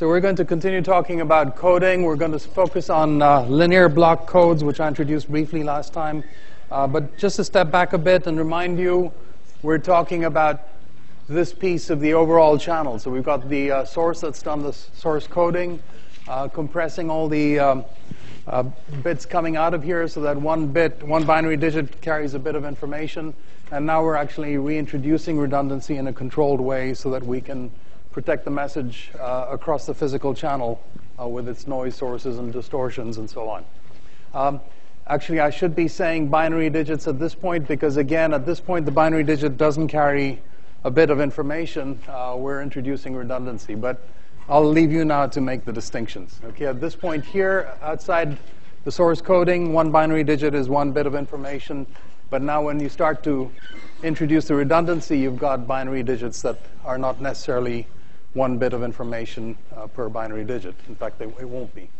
So we're going to continue talking about coding. We're going to focus on uh, linear block codes, which I introduced briefly last time. Uh, but just to step back a bit and remind you, we're talking about this piece of the overall channel. So we've got the uh, source that's done the source coding, uh, compressing all the um, uh, bits coming out of here so that one bit, one binary digit carries a bit of information. And now we're actually reintroducing redundancy in a controlled way so that we can protect the message uh, across the physical channel uh, with its noise sources and distortions and so on. Um, actually, I should be saying binary digits at this point because, again, at this point, the binary digit doesn't carry a bit of information. Uh, we're introducing redundancy. But I'll leave you now to make the distinctions. Okay, at this point here, outside the source coding, one binary digit is one bit of information. But now when you start to introduce the redundancy, you've got binary digits that are not necessarily one bit of information uh, per binary digit. In fact, they, it won't be.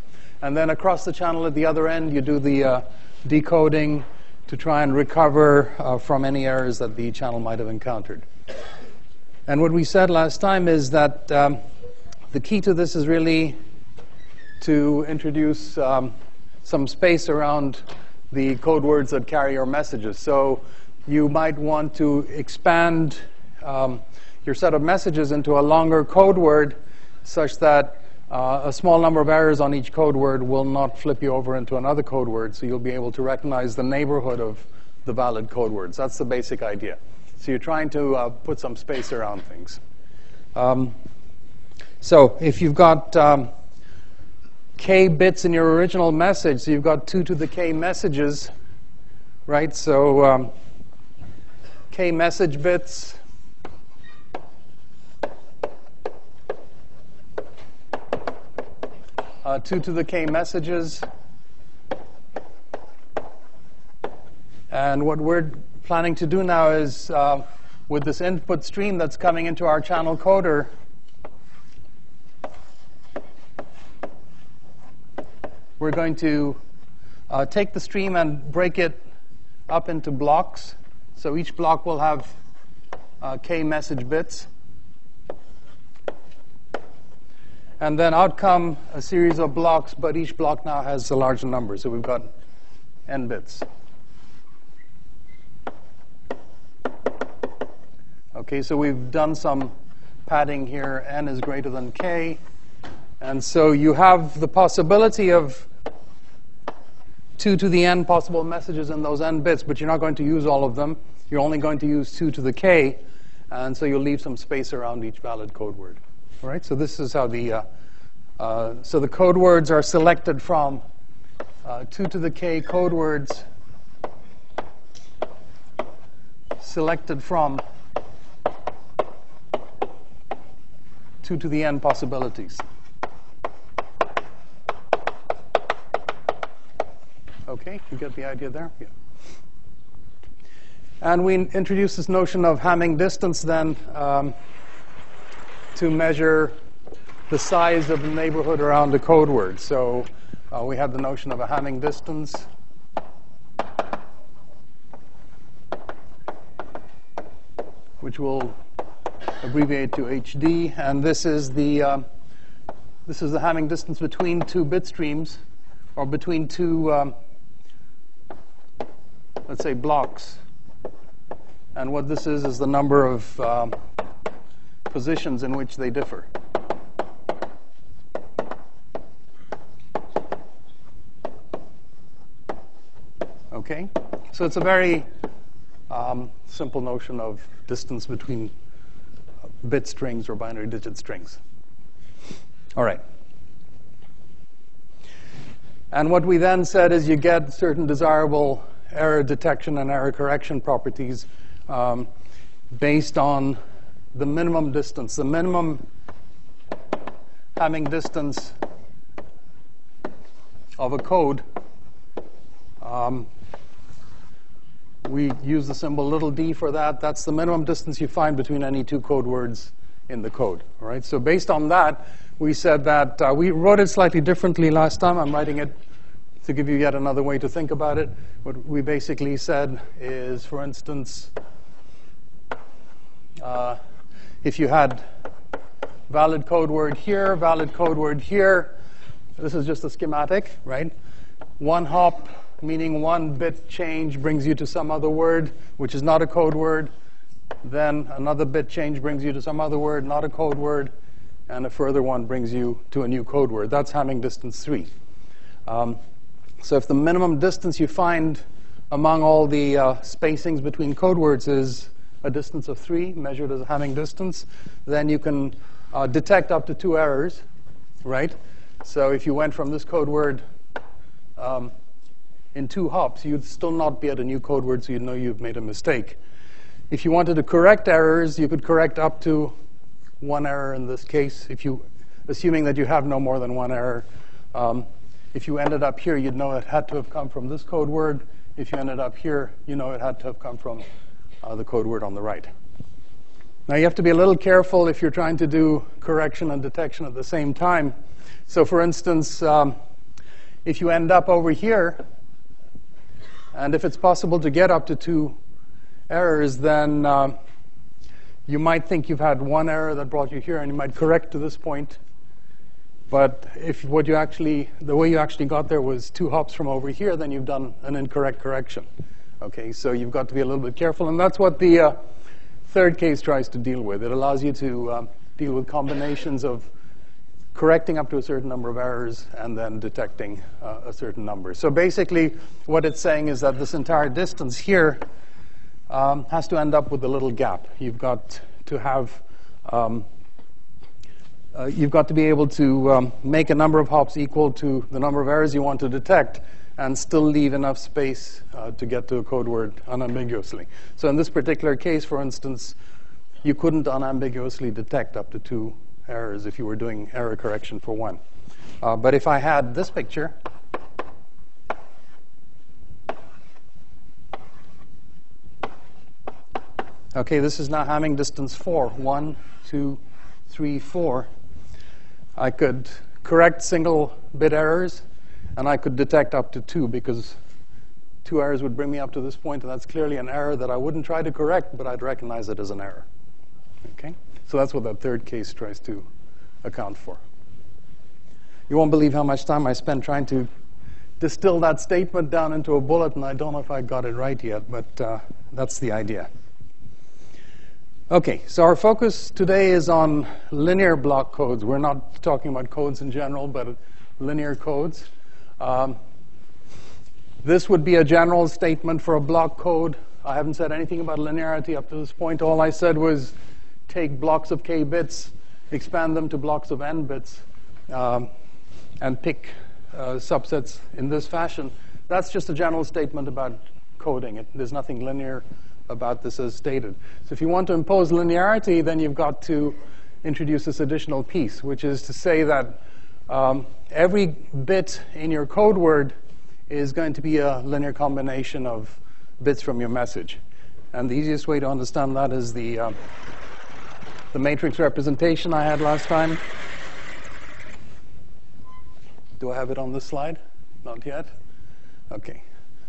And then across the channel at the other end, you do the uh, decoding to try and recover uh, from any errors that the channel might have encountered. And what we said last time is that um, the key to this is really to introduce um, some space around the code words that carry your messages. So you might want to expand um, your set of messages into a longer code word such that uh, a small number of errors on each code word will not flip you over into another code word, so you'll be able to recognize the neighborhood of the valid code words. That's the basic idea. So you're trying to uh, put some space around things. Um, so if you've got um, k bits in your original message, so you've got 2 to the k messages, right? So um, k message bits uh, 2 to the k messages. And what we're planning to do now is, uh, with this input stream that's coming into our channel coder, we're going to uh, take the stream and break it up into blocks. So each block will have uh, k message bits. And then out come a series of blocks, but each block now has a larger number. So we've got n bits. Okay, so we've done some padding here. n is greater than k. And so you have the possibility of 2 to the n possible messages in those n bits, but you're not going to use all of them. You're only going to use 2 to the k. And so you'll leave some space around each valid code word. Right, so this is how the, uh, uh, so the code words are selected from uh, 2 to the k code words selected from 2 to the n possibilities. Okay, you get the idea there? Yeah. And we introduce this notion of Hamming distance then. Um, to measure the size of the neighborhood around the code word. So uh, we have the notion of a Hamming distance. which we'll abbreviate to HD. And this is the um, this is the Hamming distance between two bit streams, or between two, um, let's say, blocks. And what this is is the number of um, positions in which they differ. Okay? So it's a very um, simple notion of distance between bit strings or binary digit strings. All right. And what we then said is you get certain desirable error detection and error correction properties um, based on the minimum distance, the minimum Hamming distance of a code Um, we use the symbol little d for that. That's the minimum distance you find between any two code words in the code. All right. So based on that, we said that uh, we wrote it slightly differently last time. I'm writing it to give you yet another way to think about it. What we basically said is, for instance, uh, if you had valid code word here, valid code word here, this is just a schematic, right? One hop meaning one bit change brings you to some other word, which is not a code word. Then another bit change brings you to some other word, not a code word. And a further one brings you to a new code word. That's Hamming distance 3. Um, so if the minimum distance you find among all the uh, spacings between code words is a distance of 3, measured as a Hamming distance, then you can uh, detect up to two errors, right? So if you went from this code word um, in two hops, you'd still not be at a new code word, so you'd know you've made a mistake. If you wanted to correct errors, you could correct up to one error in this case, if you, assuming that you have no more than one error. Um, if you ended up here, you'd know it had to have come from this code word. If you ended up here, you know it had to have come from uh, the code word on the right. Now you have to be a little careful if you're trying to do correction and detection at the same time. So for instance, um, if you end up over here, and if it's possible to get up to two errors, then uh, you might think you've had one error that brought you here, and you might correct to this point. But if what you actually, the way you actually got there was two hops from over here, then you've done an incorrect correction. Okay, so you've got to be a little bit careful, and that's what the uh, third case tries to deal with. It allows you to um, deal with combinations of correcting up to a certain number of errors and then detecting uh, a certain number. So basically, what it's saying is that this entire distance here um, has to end up with a little gap. You've got to have, um, uh, you've got to be able to um, make a number of hops equal to the number of errors you want to detect and still leave enough space uh, to get to a code word unambiguously. So in this particular case, for instance, you couldn't unambiguously detect up to two errors if you were doing error correction for one. Uh, but if I had this picture, okay, this is now Hamming distance four. One, two, three, four. I could correct single bit errors, and I could detect up to two because two errors would bring me up to this point, and that's clearly an error that I wouldn't try to correct, but I'd recognize it as an error. Okay? So that's what that third case tries to account for. You won't believe how much time I spent trying to distill that statement down into a bullet, and I don't know if I got it right yet, but uh, that's the idea. Okay, so our focus today is on linear block codes. We're not talking about codes in general, but linear codes. Um, this would be a general statement for a block code. I haven't said anything about linearity up to this point. All I said was take blocks of k bits, expand them to blocks of n bits, um, and pick uh, subsets in this fashion. That's just a general statement about coding. It, there's nothing linear about this as stated. So if you want to impose linearity, then you've got to introduce this additional piece, which is to say that um, every bit in your code word is going to be a linear combination of bits from your message. And the easiest way to understand that is the uh, the matrix representation I had last time. Do I have it on this slide? Not yet? Okay.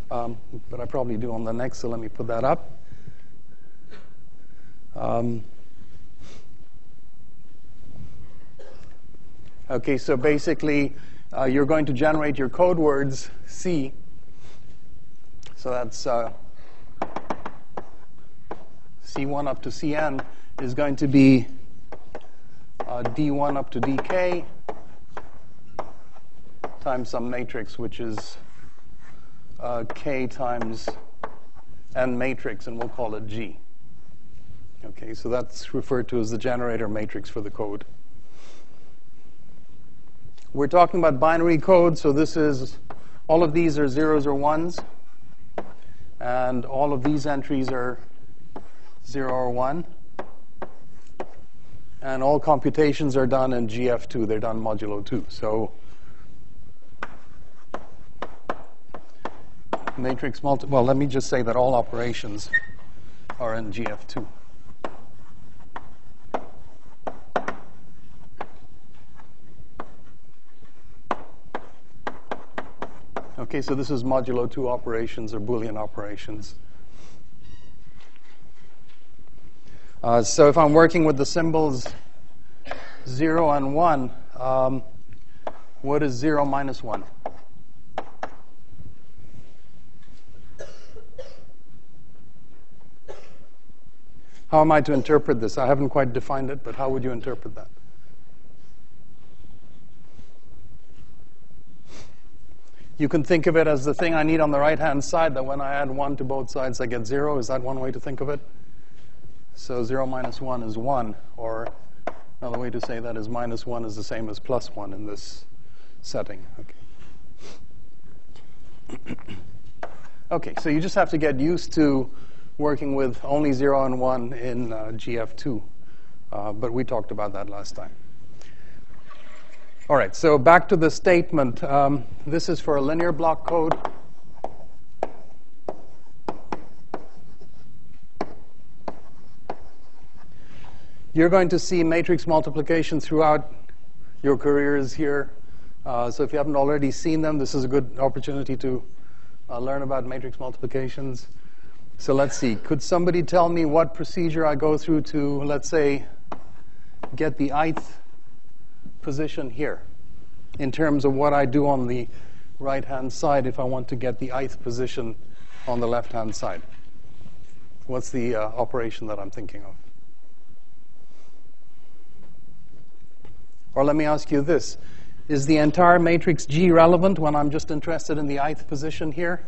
Um, but I probably do on the next, so let me put that up. Um, okay, so basically, uh, you're going to generate your code words C. So that's uh, C1 up to Cn is going to be uh, d1 up to dk times some matrix, which is uh, k times n matrix, and we'll call it G. Okay, so that's referred to as the generator matrix for the code. We're talking about binary code, so this is, all of these are zeros or ones, and all of these entries are zero or one. And all computations are done in GF2. They're done modulo 2. So matrix multi. Well, let me just say that all operations are in GF2. Okay, so this is modulo 2 operations or Boolean operations. Uh, so if I'm working with the symbols 0 and 1, um, what is 0 minus 1? How am I to interpret this? I haven't quite defined it, but how would you interpret that? You can think of it as the thing I need on the right hand side, that when I add 1 to both sides, I get 0. Is that one way to think of it? So 0 minus 1 is 1, or another way to say that is minus 1 is the same as plus 1 in this setting. Okay. okay, so you just have to get used to working with only 0 and 1 in uh, GF2. Uh, but we talked about that last time. All right, so back to the statement. Um, this is for a linear block code. You're going to see matrix multiplication throughout your careers here. Uh, so if you haven't already seen them, this is a good opportunity to uh, learn about matrix multiplications. So let's see. Could somebody tell me what procedure I go through to, let's say, get the ith position here in terms of what I do on the right-hand side if I want to get the ith position on the left-hand side? What's the uh, operation that I'm thinking of? Or let me ask you this. Is the entire matrix G relevant when I'm just interested in the ith position here?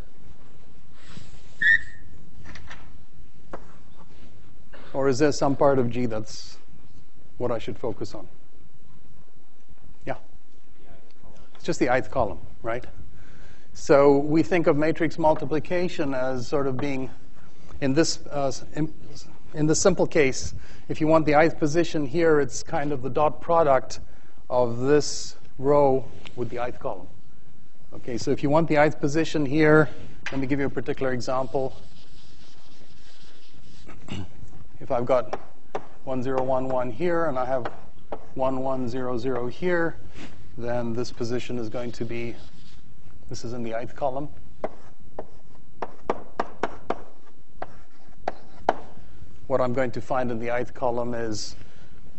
Or is there some part of G that's what I should focus on? Yeah. It's just the ith column, right? So we think of matrix multiplication as sort of being, in this, uh, in, in the simple case, if you want the ith position here, it's kind of the dot product of this row with the ith column. Okay, so if you want the ith position here, let me give you a particular example if I've got 1011 here and I have 1100 here, then this position is going to be, this is in the ith column. What I'm going to find in the ith column is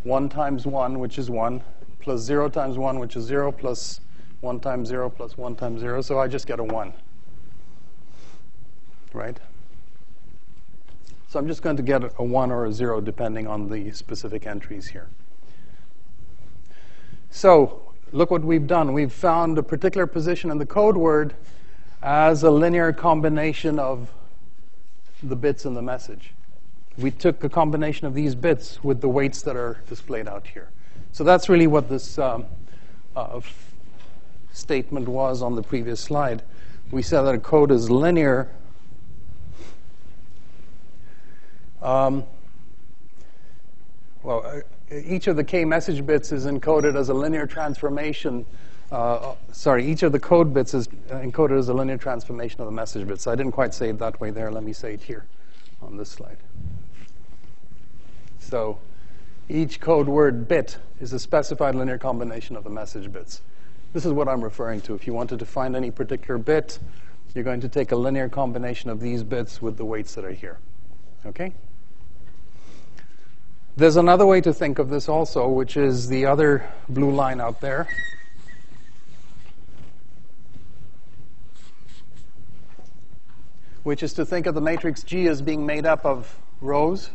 1 times 1, which is 1, plus 0 times 1, which is 0, plus 1 times 0, plus 1 times 0. So I just get a 1. Right? So I'm just going to get a 1 or a 0 depending on the specific entries here. So look what we've done. We've found a particular position in the code word as a linear combination of the bits in the message. We took a combination of these bits with the weights that are displayed out here. So that's really what this um, uh, statement was on the previous slide. We said that a code is linear Um, well, uh, each of the k message bits is encoded as a linear transformation. Uh, sorry, each of the code bits is encoded as a linear transformation of the message bits. So I didn't quite say it that way there. Let me say it here on this slide. So each code word bit is a specified linear combination of the message bits. This is what I'm referring to. If you wanted to find any particular bit, you're going to take a linear combination of these bits with the weights that are here. Okay? There's another way to think of this also, which is the other blue line out there. Which is to think of the matrix G as being made up of rows.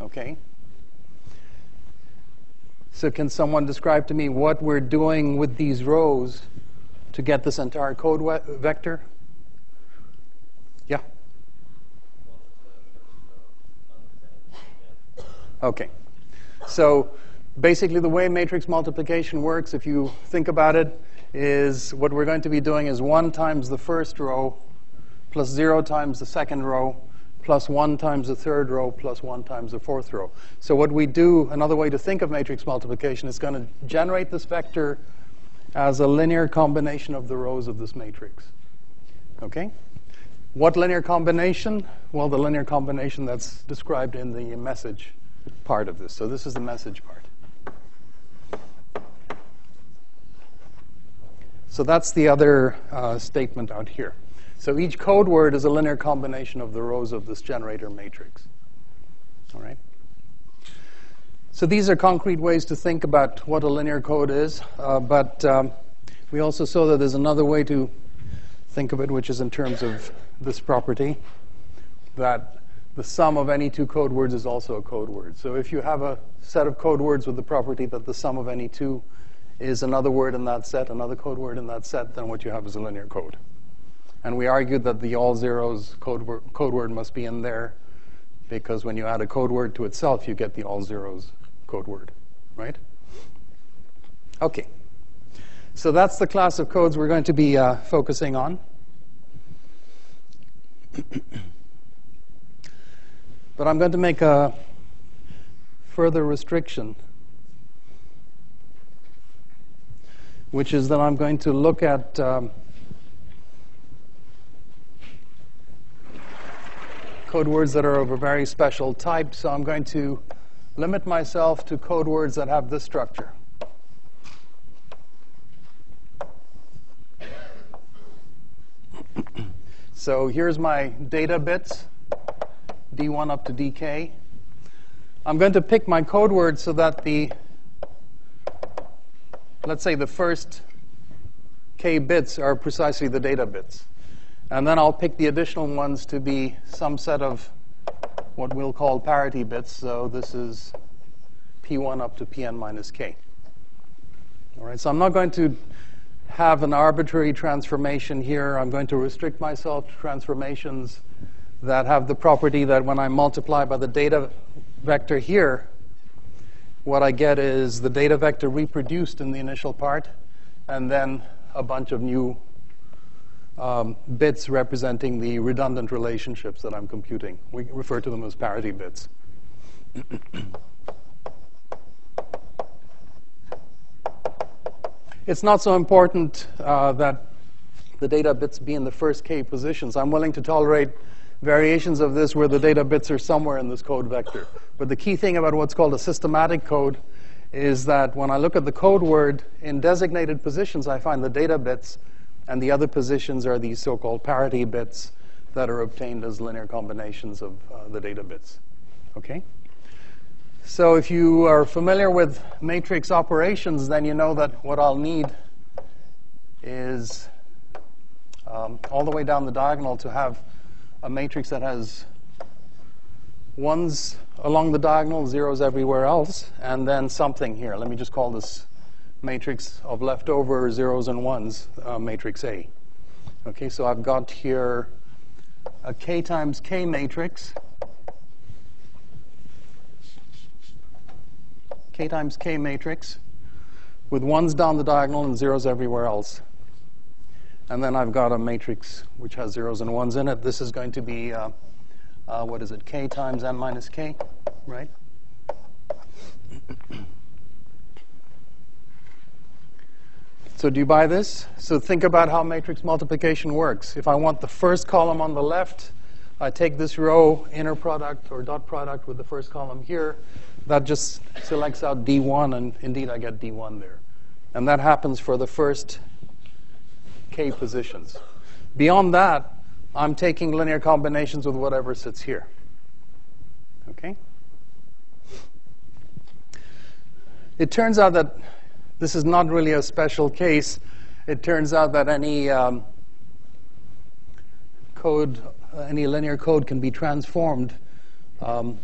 Okay. So, can someone describe to me what we're doing with these rows to get this entire code vector? Okay. So basically the way matrix multiplication works, if you think about it, is what we're going to be doing is 1 times the first row plus 0 times the second row plus 1 times the third row plus 1 times the fourth row. So what we do, another way to think of matrix multiplication is going to generate this vector as a linear combination of the rows of this matrix. Okay? What linear combination? Well, the linear combination that's described in the message part of this. So this is the message part. So that's the other uh, statement out here. So each code word is a linear combination of the rows of this generator matrix. All right? So these are concrete ways to think about what a linear code is, uh, but um, we also saw that there's another way to think of it, which is in terms of this property, that the sum of any two code words is also a code word. So if you have a set of code words with the property that the sum of any two is another word in that set, another code word in that set, then what you have is a linear code. And we argued that the all zeros code word, code word must be in there because when you add a code word to itself, you get the all zeros code word, right? Okay. So that's the class of codes we're going to be uh, focusing on. but I'm going to make a further restriction which is that I'm going to look at um, code words that are of a very special type. So I'm going to limit myself to code words that have this structure. so here's my data bits, D1 up to DK. I'm going to pick my code word so that the let's say the first k bits are precisely the data bits. And then I'll pick the additional ones to be some set of what we'll call parity bits. So this is P1 up to Pn minus k. All right, so I'm not going to have an arbitrary transformation here. I'm going to restrict myself to transformations that have the property that when I multiply by the data vector here, what I get is the data vector reproduced in the initial part, and then a bunch of new um, bits representing the redundant relationships that I'm computing. We refer to them as parity bits. it's not so important uh, that the data bits be in the first k positions. I'm willing to tolerate variations of this where the data bits are somewhere in this code vector. But the key thing about what's called a systematic code is that when I look at the code word in designated positions, I find the data bits, and the other positions are these so-called parity bits that are obtained as linear combinations of uh, the data bits. Okay? So if you are familiar with matrix operations, then you know that what I'll need is um, all the way down the diagonal to have a matrix that has ones along the diagonal, zeros everywhere else, and then something here. Let me just call this matrix of leftover zeros and ones, uh, matrix A. Okay, so I've got here a k times k matrix. k times k matrix with ones down the diagonal and zeros everywhere else. And then I've got a matrix which has zeros and ones in it. This is going to be, uh, uh, what is it, k times n minus k, right? So do you buy this? So think about how matrix multiplication works. If I want the first column on the left, I take this row inner product or dot product with the first column here. That just selects out D1, and indeed I get D1 there. And that happens for the first k positions. Beyond that, I'm taking linear combinations with whatever sits here. Okay? It turns out that this is not really a special case. It turns out that any um, code, any linear code can be transformed um,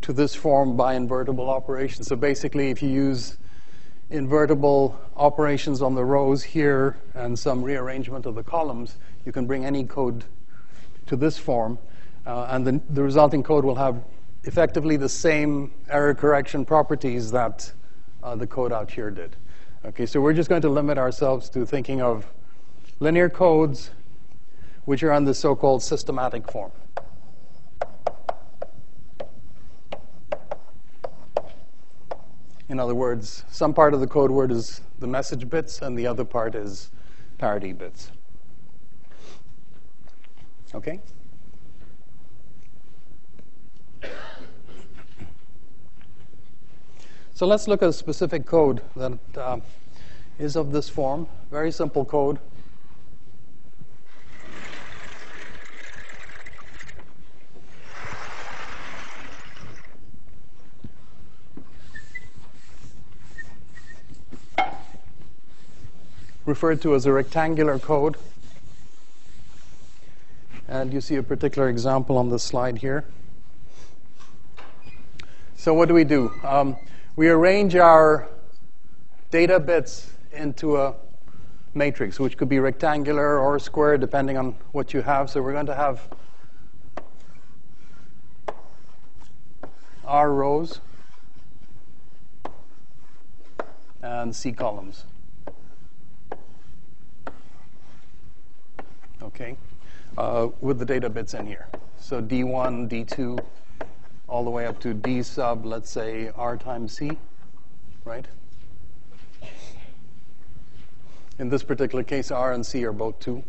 to this form by invertible operations. So basically, if you use invertible operations on the rows here and some rearrangement of the columns, you can bring any code to this form. Uh, and the, the resulting code will have effectively the same error correction properties that uh, the code out here did. Okay, so we're just going to limit ourselves to thinking of linear codes which are on the so-called systematic form. In other words, some part of the code word is the message bits, and the other part is parity bits. Okay? So let's look at a specific code that uh, is of this form. Very simple code. Referred to as a rectangular code. And you see a particular example on the slide here. So what do we do? Um, we arrange our data bits into a matrix, which could be rectangular or square, depending on what you have. So we're going to have R rows and C columns. Okay, uh, with the data bits in here. So D1, D2, all the way up to D sub, let's say R times C, right? In this particular case, R and C are both 2.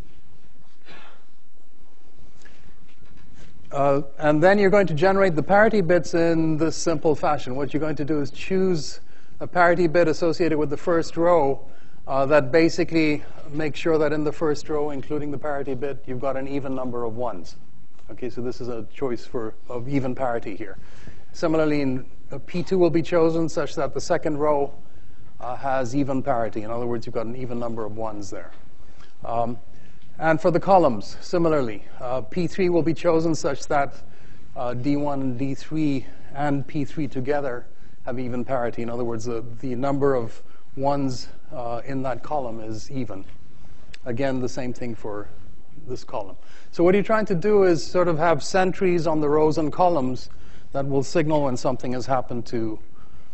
Uh, and then you're going to generate the parity bits in this simple fashion. What you're going to do is choose a parity bit associated with the first row uh, that basically makes sure that in the first row, including the parity bit, you've got an even number of ones. Okay, so this is a choice for of even parity here. Similarly, in, uh, P2 will be chosen such that the second row uh, has even parity. In other words, you've got an even number of ones there. Um, and for the columns, similarly, uh, P3 will be chosen such that uh, D1 and D3 and P3 together have even parity. In other words, the, the number of ones uh, in that column is even. Again, the same thing for this column. So what you're trying to do is sort of have sentries on the rows and columns that will signal when something has happened to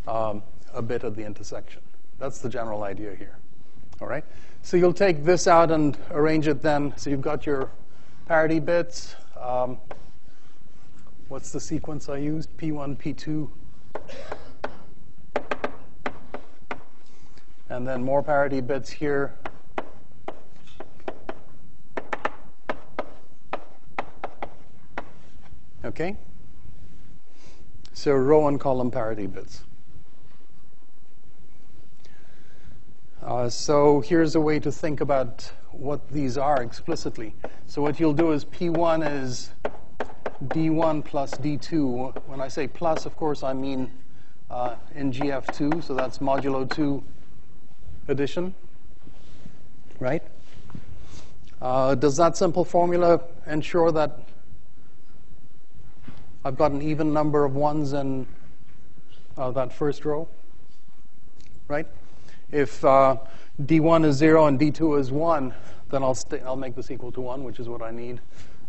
um, a bit of the intersection. That's the general idea here. All right? So you'll take this out and arrange it then. So you've got your parity bits. Um, what's the sequence I used? P1, P2. And then more parity bits here. Okay? So row and column parity bits. Uh, so here's a way to think about what these are explicitly. So what you'll do is P1 is D1 plus D2. When I say plus, of course, I mean uh, in GF2, so that's modulo 2 addition, right? Uh, does that simple formula ensure that I've got an even number of ones in uh, that first row, right? If uh, D1 is 0 and D2 is 1, then I'll, I'll make this equal to 1, which is what I need.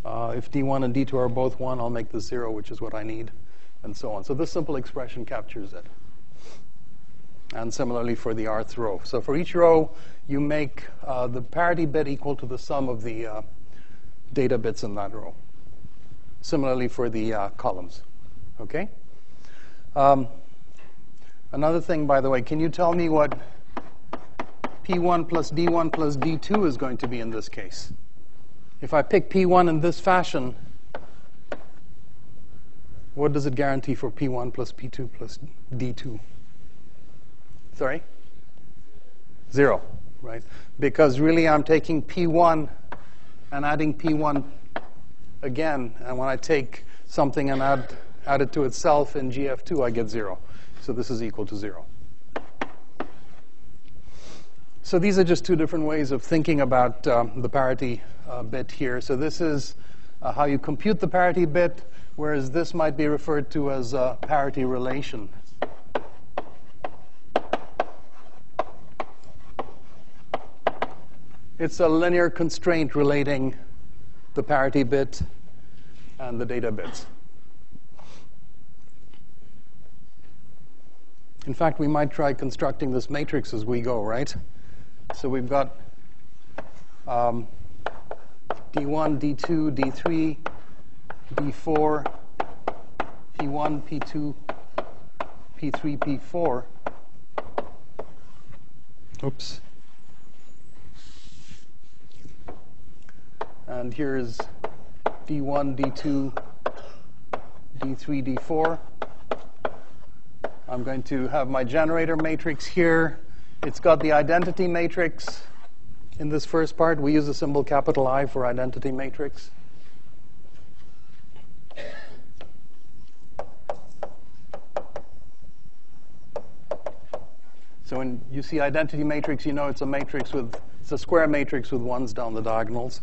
Uh, if D1 and D2 are both 1, I'll make this 0, which is what I need, and so on. So this simple expression captures it. And similarly for the rth row. So for each row, you make uh, the parity bit equal to the sum of the uh, data bits in that row. Similarly for the uh, columns. Okay? Um, another thing, by the way, can you tell me what P1 plus D1 plus D2 is going to be in this case? If I pick P1 in this fashion, what does it guarantee for P1 plus P2 plus D2? Sorry? Zero, right? Because really I'm taking P1 and adding P1 again, and when I take something and add, add it to itself in GF2, I get zero. So this is equal to zero. So these are just two different ways of thinking about um, the parity uh, bit here. So this is uh, how you compute the parity bit, whereas this might be referred to as a parity relation. It's a linear constraint relating the parity bit and the data bits. In fact, we might try constructing this matrix as we go, right? So we've got um, D1, D2, D3, D4, P1, P2, P3, P4. Oops. And here's D1, D2, D3, D4. I'm going to have my generator matrix here. It's got the identity matrix in this first part. We use the symbol capital I for identity matrix. So when you see identity matrix, you know it's a matrix with, it's a square matrix with ones down the diagonals.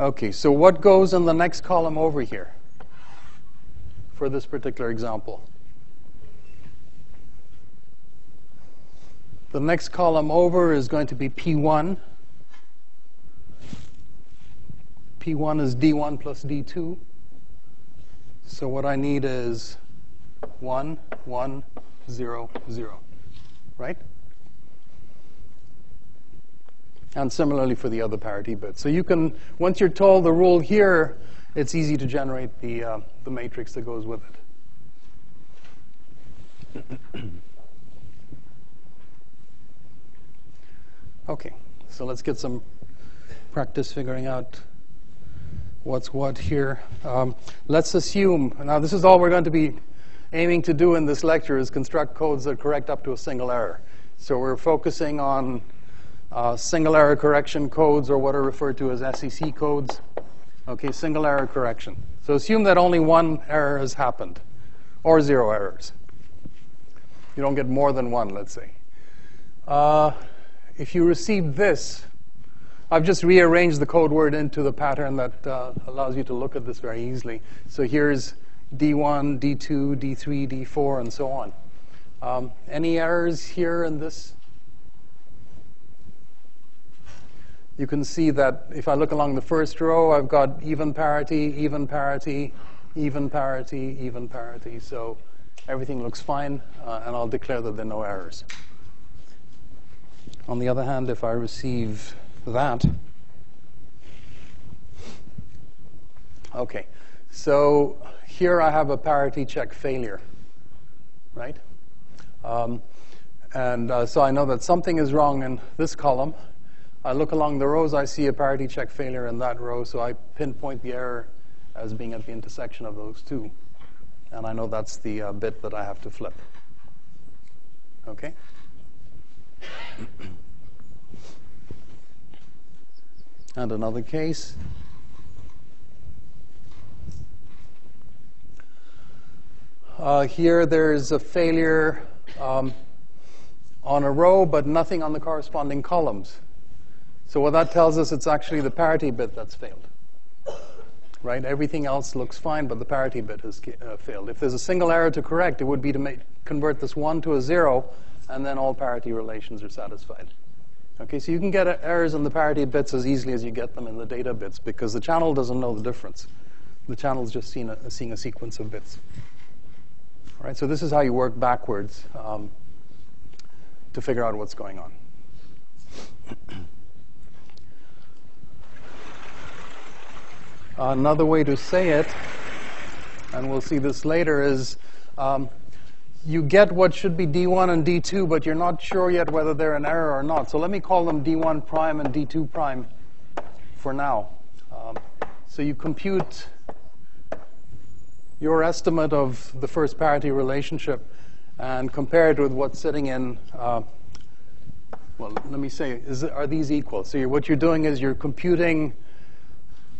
Okay, so what goes in the next column over here for this particular example? The next column over is going to be P1. P1 is D1 plus D2. So what I need is 1, 1, 0, 0. Right? And similarly for the other parity bits. So you can, once you're told the rule here, it's easy to generate the, uh, the matrix that goes with it. Okay, so let's get some practice figuring out what's what here. Um, let's assume, now this is all we're going to be aiming to do in this lecture is construct codes that correct up to a single error. So we're focusing on uh, single error correction codes or what are referred to as SEC codes. Okay, single error correction. So assume that only one error has happened or zero errors. You don't get more than one, let's say. Uh, if you receive this, I've just rearranged the code word into the pattern that uh, allows you to look at this very easily. So here's D1, D2, D3, D4, and so on. Um, any errors here in this? You can see that if I look along the first row, I've got even parity, even parity, even parity, even parity. So everything looks fine, uh, and I'll declare that there are no errors. On the other hand, if I receive that, okay, so here I have a parity check failure, right? Um, and uh, so I know that something is wrong in this column. I look along the rows, I see a parity check failure in that row, so I pinpoint the error as being at the intersection of those two. And I know that's the uh, bit that I have to flip. Okay? and another case. Uh, here there's a failure um, on a row, but nothing on the corresponding columns. So what that tells us, it's actually the parity bit that's failed. Right? Everything else looks fine, but the parity bit has uh, failed. If there's a single error to correct, it would be to make, convert this 1 to a 0 and then all parity relations are satisfied. Okay, so you can get errors in the parity bits as easily as you get them in the data bits because the channel doesn't know the difference. The channel is just seeing a, seeing a sequence of bits. All right, so this is how you work backwards um, to figure out what's going on. Another way to say it, and we'll see this later, is um, you get what should be D1 and D2, but you're not sure yet whether they're an error or not. So let me call them D1 prime and D2 prime for now. Um, so you compute your estimate of the first parity relationship and compare it with what's sitting in, uh, well, let me say, is, are these equal? So you're, what you're doing is you're computing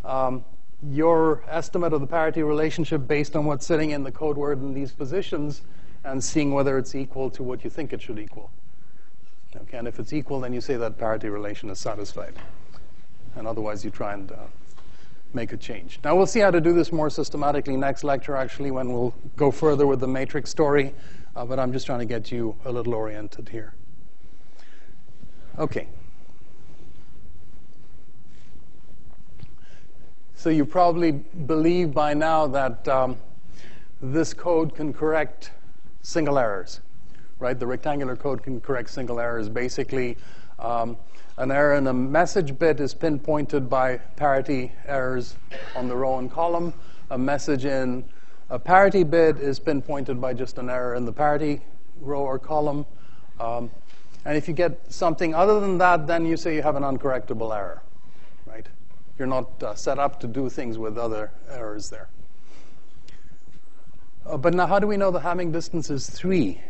um, your estimate of the parity relationship based on what's sitting in the code word in these positions and seeing whether it's equal to what you think it should equal. Okay, and if it's equal, then you say that parity relation is satisfied. And otherwise, you try and uh, make a change. Now, we'll see how to do this more systematically next lecture, actually, when we'll go further with the matrix story. Uh, but I'm just trying to get you a little oriented here. Okay. So you probably believe by now that um, this code can correct single errors, right? The rectangular code can correct single errors. Basically, um, an error in a message bit is pinpointed by parity errors on the row and column. A message in a parity bit is pinpointed by just an error in the parity row or column. Um, And if you get something other than that, then you say you have an uncorrectable error? You're not uh, set up to do things with other errors there. Uh, but now, how do we know the Hamming distance is 3?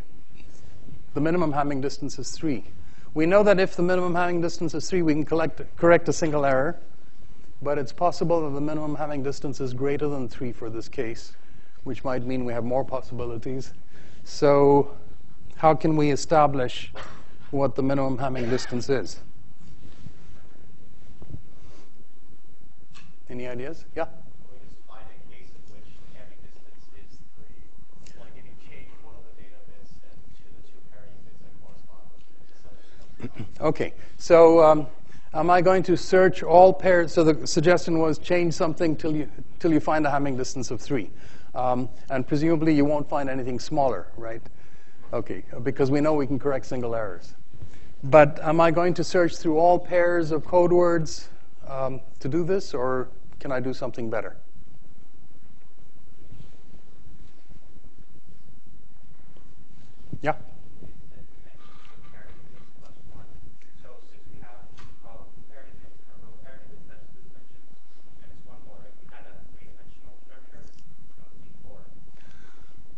The minimum Hamming distance is 3. We know that if the minimum Hamming distance is 3, we can collect, correct a single error. But it's possible that the minimum Hamming distance is greater than 3 for this case, which might mean we have more possibilities. So how can we establish what the minimum Hamming distance is? Any ideas? Yeah? Okay, so um, am I going to search all pairs? So the suggestion was change something till you till you find a Hamming distance of three, um, and presumably you won't find anything smaller, right? Okay, because we know we can correct single errors. But am I going to search through all pairs of code words um, to do this, or can I do something better? Yeah.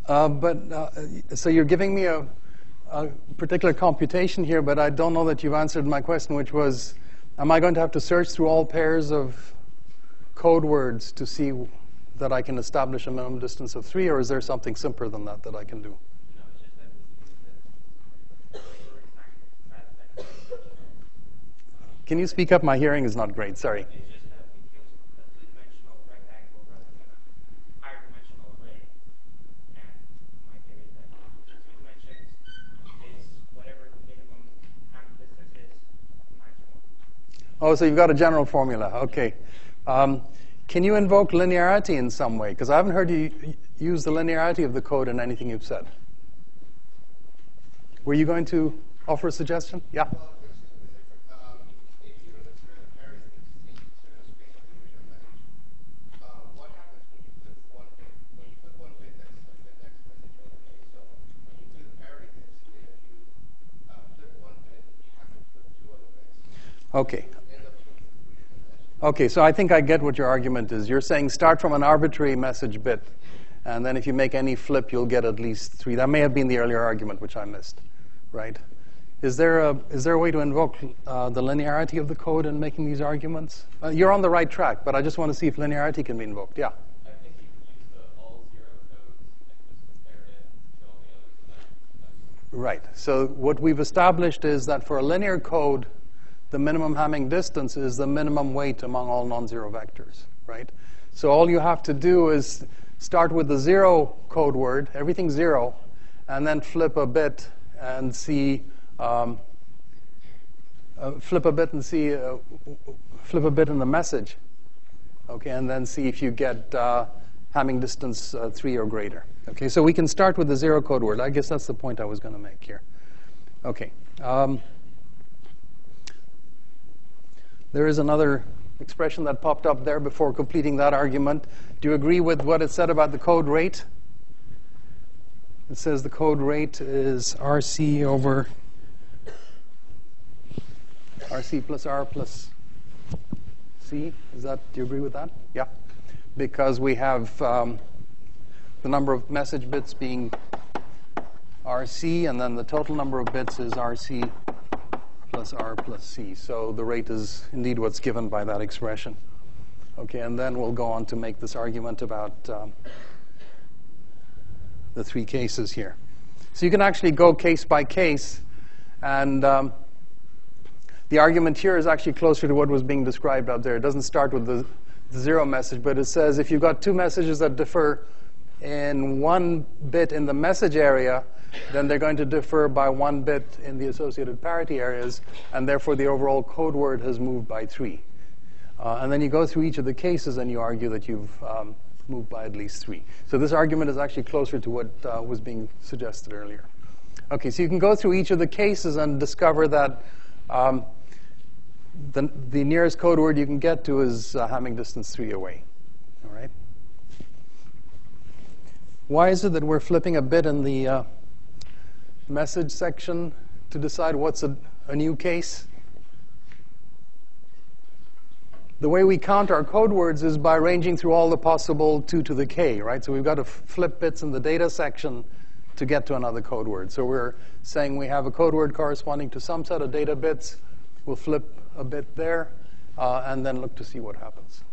Uh, but uh, so you're giving me a, a, particular computation here, but I don't know that you've answered my question, which was, am I going to have to search through all pairs of code words to see that I can establish a minimum distance of three, or is there something simpler than that that I can do? Can you speak up? My hearing is not great. Sorry. Oh, so you've got a general formula. Okay. Um, can you invoke linearity in some way? Because I haven't heard you use the linearity of the code in anything you've said. Were you going to offer a suggestion? Yeah. Okay. Okay, so I think I get what your argument is. You're saying start from an arbitrary message bit, and then if you make any flip, you'll get at least three. That may have been the earlier argument, which I missed, right? Is there a, is there a way to invoke uh, the linearity of the code in making these arguments? Uh, you're on the right track, but I just want to see if linearity can be invoked. Yeah. Right. So what we've established is that for a linear code, the minimum Hamming distance is the minimum weight among all non-zero vectors, right? So all you have to do is start with the zero code word, everything zero, and then flip a bit and see, um, uh, flip a bit and see, uh, flip a bit in the message, okay, and then see if you get uh, Hamming distance uh, three or greater. Okay, so we can start with the zero code word. I guess that's the point I was going to make here. Okay. Um, there is another expression that popped up there before completing that argument. Do you agree with what it said about the code rate? It says the code rate is RC over RC plus R plus C. Is that, do you agree with that? Yeah. Because we have um, the number of message bits being RC, and then the total number of bits is RC plus r plus c. So the rate is indeed what's given by that expression. Okay, and then we'll go on to make this argument about um, the three cases here. So you can actually go case by case, and um, the argument here is actually closer to what was being described out there. It doesn't start with the, the zero message, but it says if you've got two messages that differ in one bit in the message area, then they're going to differ by one bit in the associated parity areas, and therefore the overall code word has moved by three. Uh, and then you go through each of the cases and you argue that you've um, moved by at least three. So this argument is actually closer to what uh, was being suggested earlier. Okay, so you can go through each of the cases and discover that um, the, the nearest code word you can get to is uh, Hamming distance three away. All right. Why is it that we're flipping a bit in the uh, message section to decide what's a, a new case? The way we count our code words is by ranging through all the possible 2 to the k, right? So we've got to flip bits in the data section to get to another code word. So we're saying we have a code word corresponding to some set of data bits. We'll flip a bit there uh, and then look to see what happens.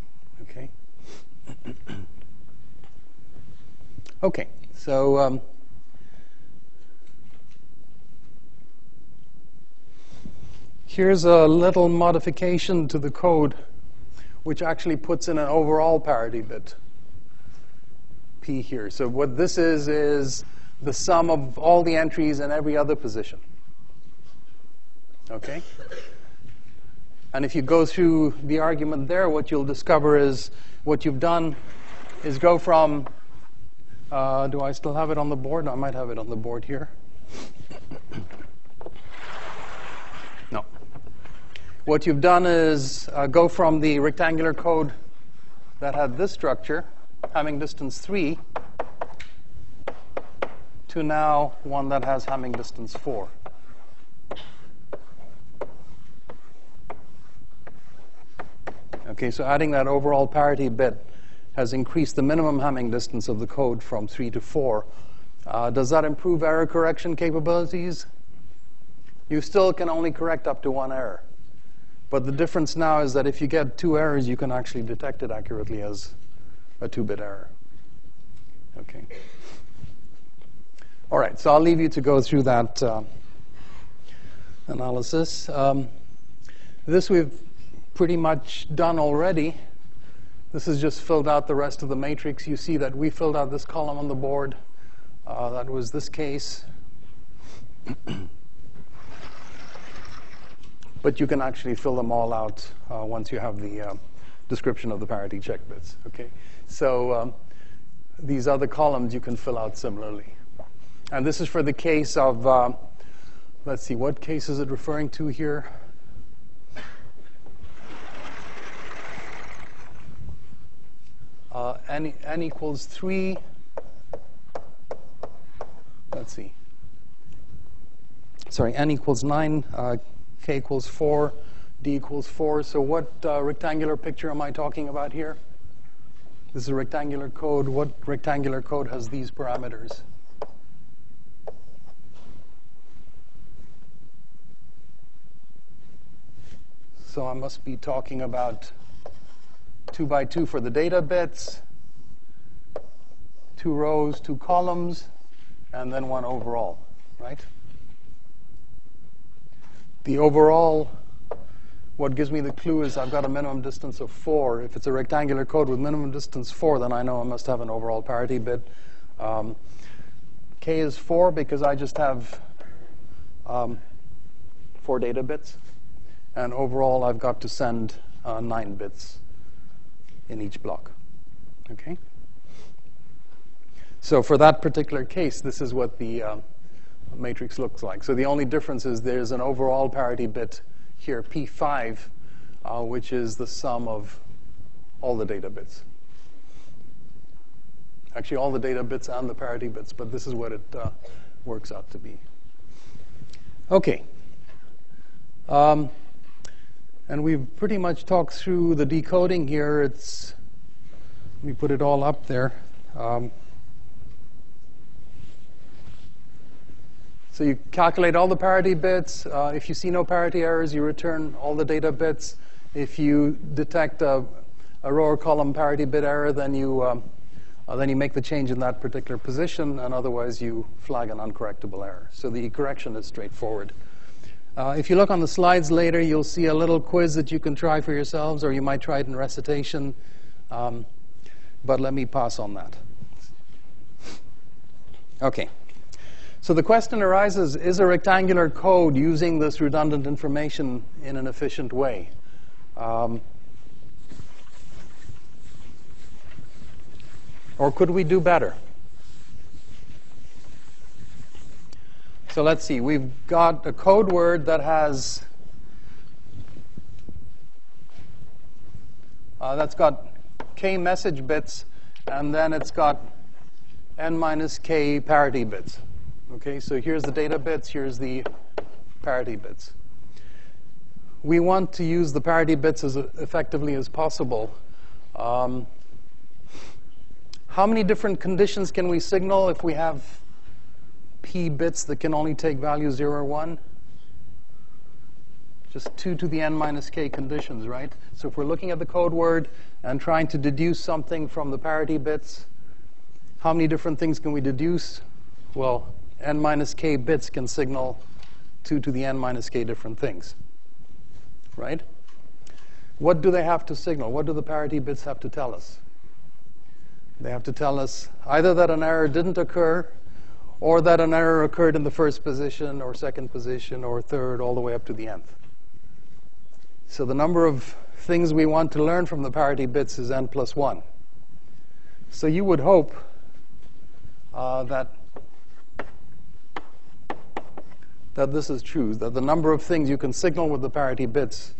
Okay? okay, so um, here's a little modification to the code which actually puts in an overall parity bit p here. So what this is is the sum of all the entries in every other position. Okay? And if you go through the argument there, what you'll discover is what you've done is go from, uh, do I still have it on the board? I might have it on the board here. no. What you've done is uh, go from the rectangular code that had this structure, Hamming distance 3, to now one that has Hamming distance 4. Okay, so adding that overall parity bit has increased the minimum Hamming distance of the code from 3 to 4. Uh, does that improve error correction capabilities? You still can only correct up to one error. But the difference now is that if you get two errors, you can actually detect it accurately as a two-bit error. Okay. All right, so I'll leave you to go through that uh, analysis. Um, this we've pretty much done already. This has just filled out the rest of the matrix. You see that we filled out this column on the board. Uh, that was this case. but you can actually fill them all out uh, once you have the uh, description of the parity check bits. Okay, so um, these other columns you can fill out similarly. And this is for the case of, uh, let's see, what case is it referring to here? Uh, n, n equals 3. Let's see. Sorry, n equals 9, uh, k equals 4, d equals 4. So what uh, rectangular picture am I talking about here? This is a rectangular code. What rectangular code has these parameters? So I must be talking about 2 by 2 for the data bits, two rows, two columns, and then one overall, right? The overall, what gives me the clue is I've got a minimum distance of 4. If it's a rectangular code with minimum distance 4, then I know I must have an overall parity bit. Um, K is 4 because I just have um, 4 data bits. And overall, I've got to send uh, 9 bits in each block. Okay? So for that particular case, this is what the uh, matrix looks like. So the only difference is there's an overall parity bit here, P5, uh, which is the sum of all the data bits. Actually, all the data bits and the parity bits, but this is what it uh, works out to be. Okay. Um, and we've pretty much talked through the decoding here. It's let me put it all up there. Um, so you calculate all the parity bits. Uh, if you see no parity errors, you return all the data bits. If you detect a, a row or column parity bit error, then you um, uh, then you make the change in that particular position, and otherwise you flag an uncorrectable error. So the correction is straightforward. Uh, if you look on the slides later, you'll see a little quiz that you can try for yourselves, or you might try it in recitation. Um, but let me pass on that. Okay. So the question arises is a rectangular code using this redundant information in an efficient way? Um, or could we do better? So let's see, we've got a code word that has, uh, that's got k message bits, and then it's got n minus k parity bits. Okay, so here's the data bits, here's the parity bits. We want to use the parity bits as effectively as possible. Um, how many different conditions can we signal if we have p bits that can only take value 0 or 1? Just 2 to the n minus k conditions, right? So if we're looking at the code word and trying to deduce something from the parity bits, how many different things can we deduce? Well, n minus k bits can signal 2 to the n minus k different things, right? What do they have to signal? What do the parity bits have to tell us? They have to tell us either that an error didn't occur or that an error occurred in the first position or second position or third all the way up to the nth. So the number of things we want to learn from the parity bits is n plus 1. So you would hope uh, that that this is true, that the number of things you can signal with the parity bits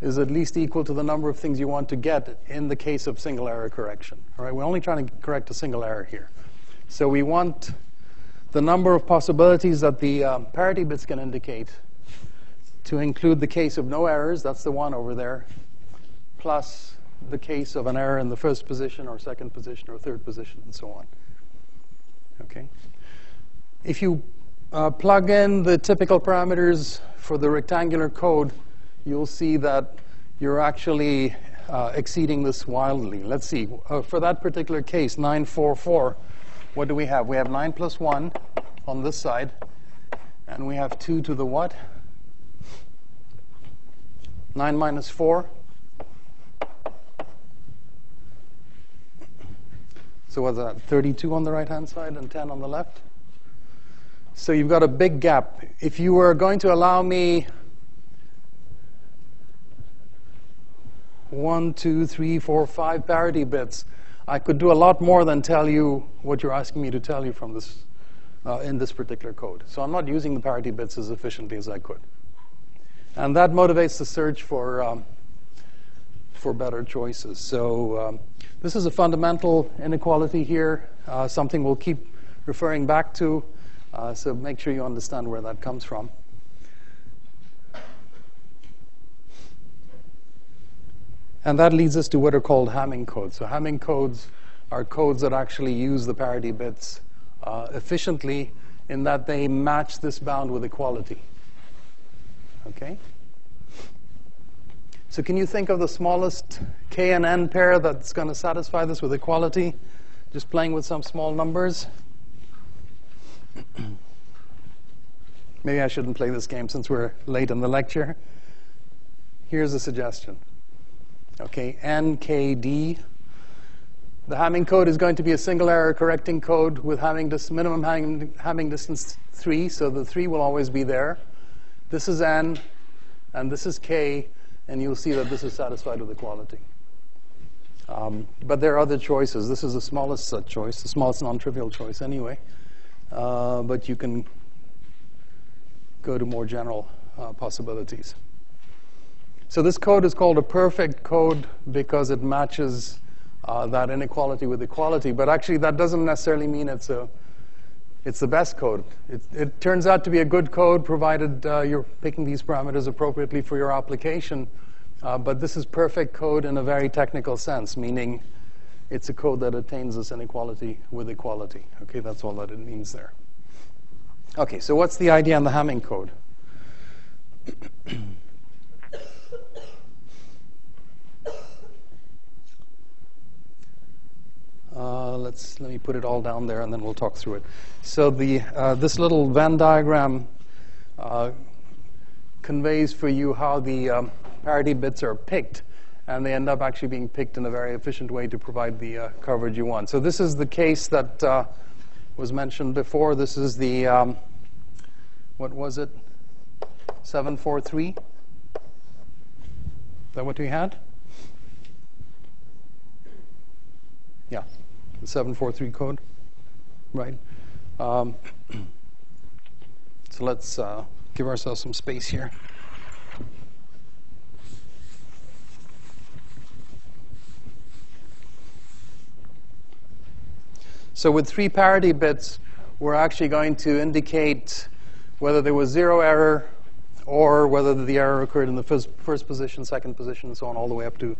is at least equal to the number of things you want to get in the case of single error correction. All right, we're only trying to correct a single error here. So we want the number of possibilities that the um, parity bits can indicate to include the case of no errors, that's the one over there, plus the case of an error in the first position or second position or third position and so on. Okay? If you uh, plug in the typical parameters for the rectangular code, you'll see that you're actually uh, exceeding this wildly. Let's see. Uh, for that particular case, 944, what do we have? We have 9 plus 1 on this side, and we have 2 to the what? 9 minus 4. So what's that? 32 on the right-hand side and 10 on the left? So you've got a big gap. If you were going to allow me one, two, three, four, five parity bits, I could do a lot more than tell you what you're asking me to tell you from this uh, in this particular code. So I'm not using the parity bits as efficiently as I could. And that motivates the search for, um, for better choices. So um, this is a fundamental inequality here, uh, something we'll keep referring back to. Uh, so make sure you understand where that comes from. And that leads us to what are called Hamming codes. So Hamming codes are codes that actually use the parity bits uh, efficiently in that they match this bound with equality. Okay? So can you think of the smallest k and n pair that's going to satisfy this with equality? Just playing with some small numbers. Maybe I shouldn't play this game since we're late in the lecture. Here's a suggestion. Okay, NKD. The Hamming code is going to be a single error correcting code with Hamming minimum Hamming, Hamming distance 3, so the 3 will always be there. This is N, and this is K, and you'll see that this is satisfied with equality. Um, but there are other choices. This is the smallest such choice, the smallest non-trivial choice anyway. Uh, but you can go to more general uh, possibilities. So this code is called a perfect code because it matches uh, that inequality with equality. But actually, that doesn't necessarily mean it's a it's the best code. It, it turns out to be a good code provided uh, you're picking these parameters appropriately for your application. Uh, but this is perfect code in a very technical sense, meaning it's a code that attains this inequality with equality. Okay, that's all that it means there. Okay, so what's the idea on the Hamming code? Uh, let's let me put it all down there, and then we'll talk through it. So the uh, this little Venn diagram uh, conveys for you how the um, parity bits are picked, and they end up actually being picked in a very efficient way to provide the uh, coverage you want. So this is the case that uh, was mentioned before. This is the um, what was it? Seven four three. Is that what we had? Yeah the 743 code, right? Um, so let's uh, give ourselves some space here. So with three parity bits, we're actually going to indicate whether there was zero error or whether the error occurred in the first, first position, second position, and so on, all the way up to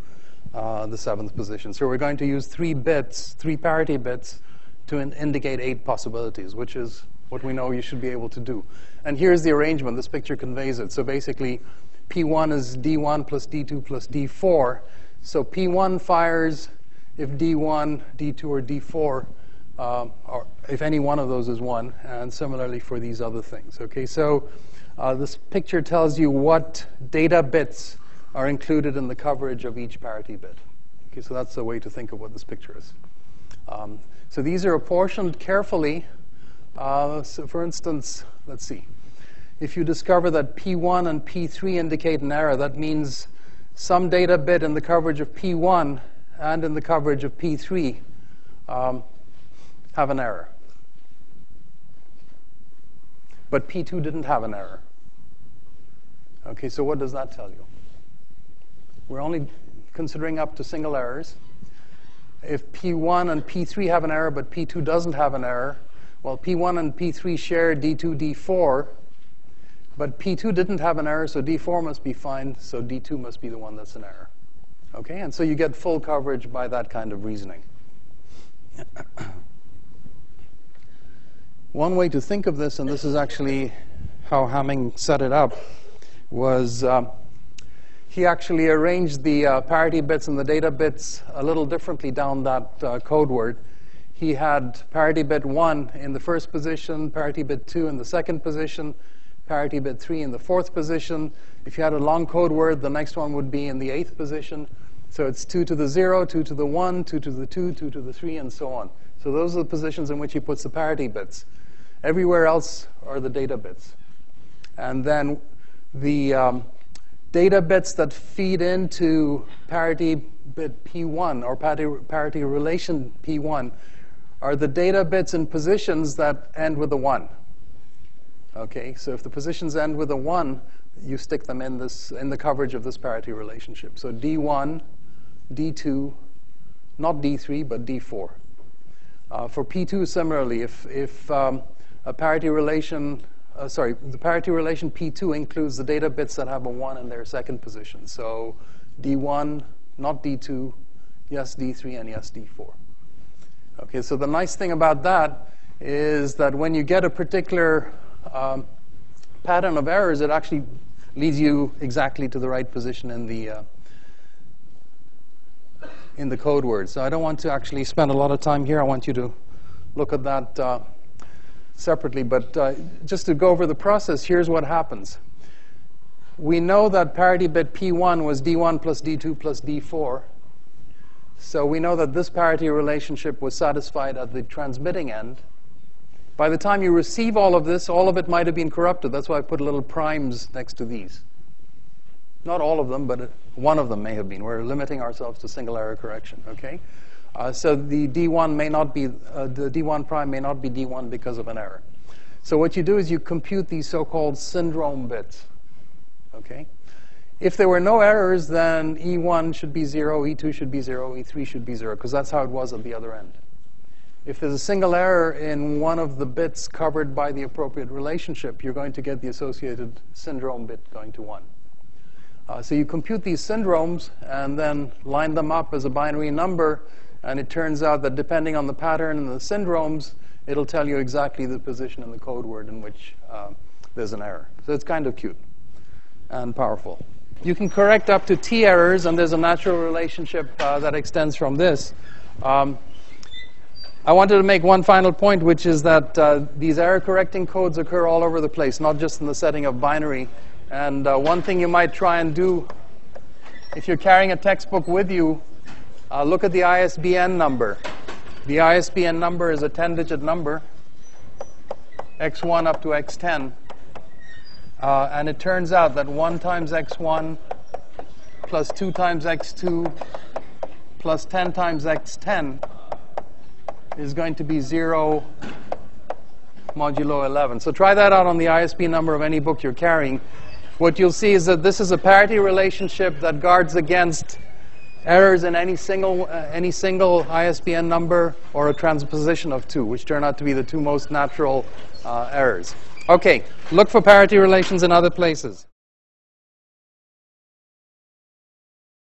uh, the seventh position. So we're going to use three bits, three parity bits, to in indicate eight possibilities, which is what we know you should be able to do. And here's the arrangement. This picture conveys it. So basically, P1 is D1 plus D2 plus D4. So P1 fires if D1, D2, or D4, um, or if any one of those is 1, and similarly for these other things. Okay, so uh, this picture tells you what data bits are included in the coverage of each parity bit. Okay, so that's a way to think of what this picture is. Um, so these are apportioned carefully. Uh, so for instance, let's see. If you discover that P1 and P3 indicate an error, that means some data bit in the coverage of P1 and in the coverage of P3 um, have an error. But P2 didn't have an error. Okay, so what does that tell you? We're only considering up to single errors. If P1 and P3 have an error, but P2 doesn't have an error, well, P1 and P3 share D2, D4, but P2 didn't have an error, so D4 must be fine, so D2 must be the one that's an error. Okay, and so you get full coverage by that kind of reasoning. One way to think of this, and this is actually how Hamming set it up, was um, he actually arranged the uh, parity bits and the data bits a little differently down that uh, code word. He had parity bit 1 in the first position, parity bit 2 in the second position, parity bit 3 in the fourth position. If you had a long code word, the next one would be in the eighth position. So it's 2 to the 0, 2 to the 1, 2 to the 2, 2 to the 3, and so on. So those are the positions in which he puts the parity bits. Everywhere else are the data bits. And then the um, data bits that feed into parity bit P1 or parity, parity relation P1 are the data bits in positions that end with a 1. Okay, so if the positions end with a 1, you stick them in, this, in the coverage of this parity relationship. So D1, D2, not D3, but D4. Uh, for P2, similarly, if, if um, a parity relation uh, sorry, the parity relation P2 includes the data bits that have a 1 in their second position. So D1, not D2, yes D3, and yes D4. Okay, so the nice thing about that is that when you get a particular um, pattern of errors, it actually leads you exactly to the right position in the uh, in the code word. So I don't want to actually spend a lot of time here. I want you to look at that uh, separately, but uh, just to go over the process, here's what happens. We know that parity bit P1 was D1 plus D2 plus D4. So we know that this parity relationship was satisfied at the transmitting end. By the time you receive all of this, all of it might have been corrupted. That's why I put little primes next to these. Not all of them, but one of them may have been. We're limiting ourselves to single error correction, okay? Uh, so the D1 may not be, uh, the D1 prime may not be D1 because of an error. So what you do is you compute these so-called syndrome bits. Okay? If there were no errors, then E1 should be 0, E2 should be 0, E3 should be 0, because that's how it was at the other end. If there's a single error in one of the bits covered by the appropriate relationship, you're going to get the associated syndrome bit going to 1. Uh, so you compute these syndromes and then line them up as a binary number and it turns out that depending on the pattern and the syndromes, it'll tell you exactly the position in the code word in which uh, there's an error. So it's kind of cute and powerful. You can correct up to t errors, and there's a natural relationship uh, that extends from this. Um, I wanted to make one final point, which is that uh, these error correcting codes occur all over the place, not just in the setting of binary. And uh, one thing you might try and do if you're carrying a textbook with you uh, look at the ISBN number. The ISBN number is a 10 digit number, x1 up to x10. Uh, and it turns out that 1 times x1 plus 2 times x2 plus 10 times x10 is going to be 0 modulo 11. So try that out on the ISBN number of any book you're carrying. What you'll see is that this is a parity relationship that guards against errors in any single, uh, any single ISBN number or a transposition of two, which turn out to be the two most natural uh, errors. Okay, look for parity relations in other places.